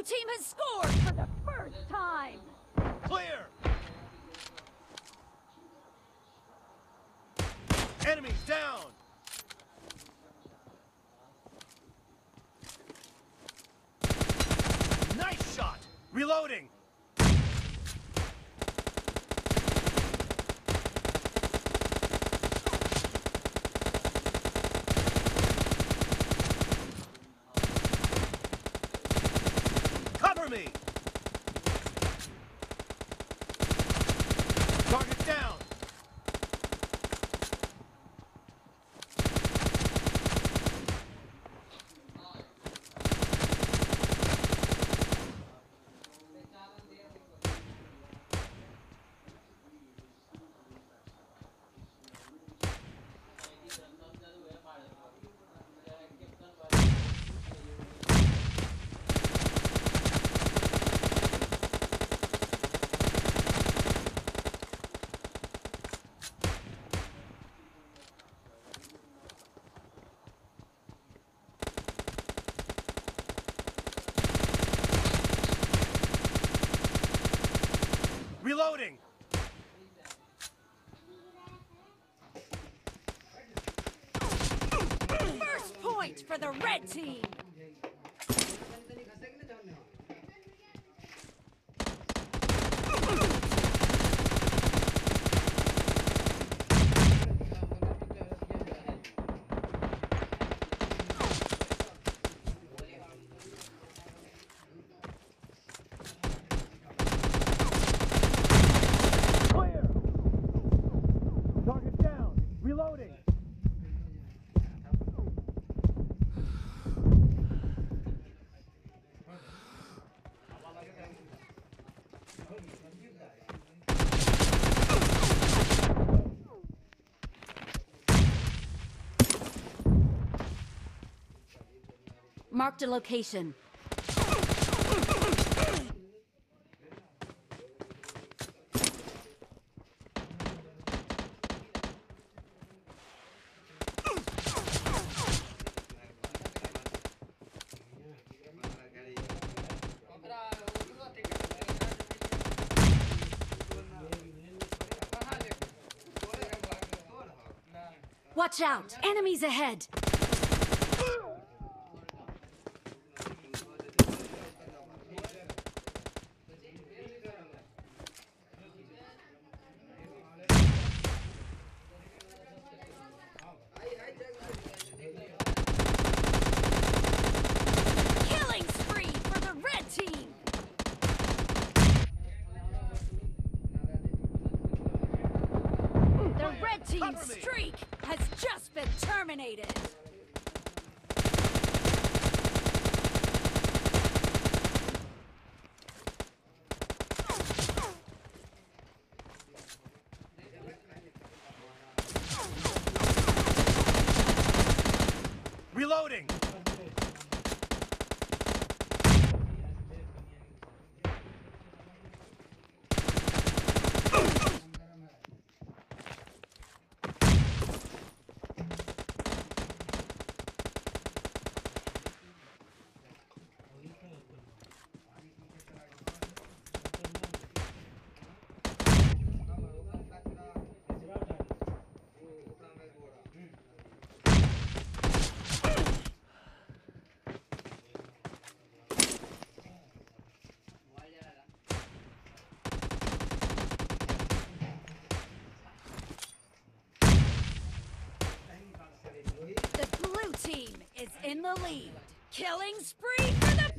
blue team has scored for the first time! Clear! Enemies down! Nice shot! Reloading! Target down! Reloading! First point for the red team! Clear! Target! Marked a location. Watch out! Enemies ahead! Streak has just been terminated! Reloading! The blue team is the lead. Killing spree for the